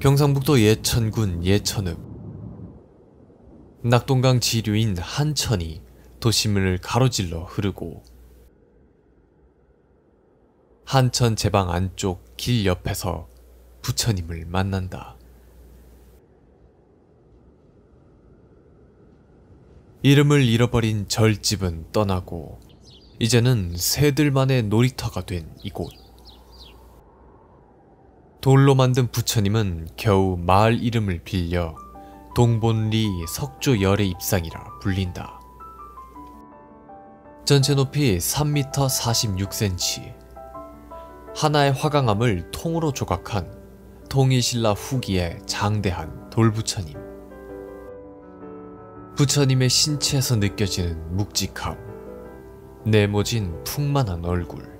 경상북도 예천군 예천읍 낙동강 지류인 한천이 도심을 가로질러 흐르고 한천 제방 안쪽 길 옆에서 부처님을 만난다. 이름을 잃어버린 절집은 떠나고 이제는 새들만의 놀이터가 된 이곳. 돌로 만든 부처님은 겨우 마을 이름을 빌려 동본리 석조열의 입상이라 불린다. 전체 높이 3m 46cm. 하나의 화강암을 통으로 조각한 통일신라 후기의 장대한 돌부처님. 부처님의 신체에서 느껴지는 묵직함, 네모진 풍만한 얼굴,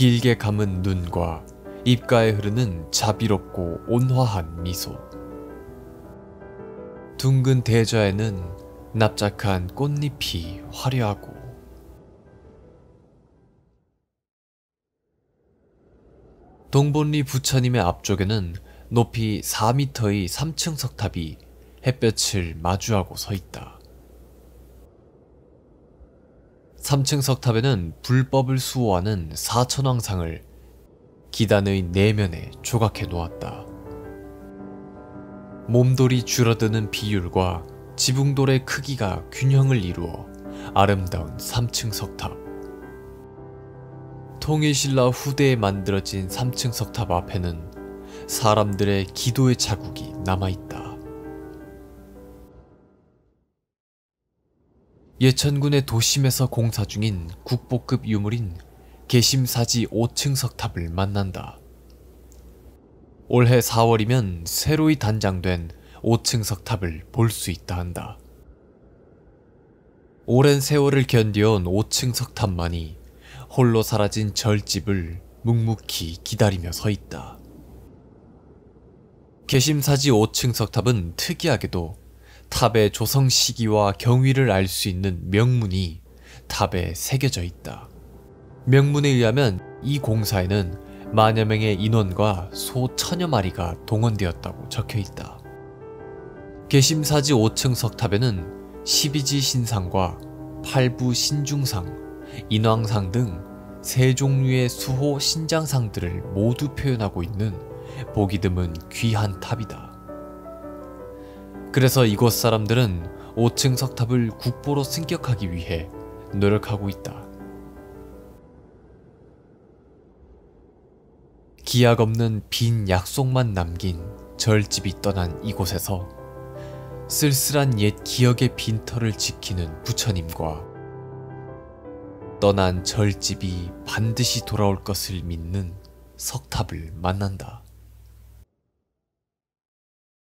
길게 감은 눈과 입가에 흐르는 자비롭고 온화한 미소. 둥근 대좌에는 납작한 꽃잎이 화려하고 동본리 부처님의 앞쪽에는 높이 4m의 3층 석탑이 햇볕을 마주하고 서 있다. 3층 석탑에는 불법을 수호하는 사천왕상을 기단의 내면에 조각해 놓았다. 몸돌이 줄어드는 비율과 지붕돌의 크기가 균형을 이루어 아름다운 3층 석탑. 통일신라 후대에 만들어진 3층 석탑 앞에는 사람들의 기도의 자국이 남아있다. 예천군의 도심에서 공사 중인 국보급 유물인 개심사지 5층 석탑을 만난다. 올해 4월이면 새로이 단장된 5층 석탑을 볼 수 있다 한다. 오랜 세월을 견뎌온 5층 석탑만이 홀로 사라진 절집을 묵묵히 기다리며 서 있다. 개심사지 5층 석탑은 특이하게도 탑의 조성 시기와 경위를 알 수 있는 명문이 탑에 새겨져 있다. 명문에 의하면 이 공사에는 만여 명의 인원과 소 천여 마리가 동원되었다고 적혀 있다. 개심사지 5층 석탑에는 12지 신상과 8부 신중상, 인왕상 등 세 종류의 수호 신장상들을 모두 표현하고 있는 보기 드문 귀한 탑이다. 그래서 이곳 사람들은 5층 석탑을 국보로 승격하기 위해 노력하고 있다. 기약 없는 빈 약속만 남긴 절집이 떠난 이곳에서 쓸쓸한 옛 기억의 빈터를 지키는 부처님과 떠난 절집이 반드시 돌아올 것을 믿는 석탑을 만난다.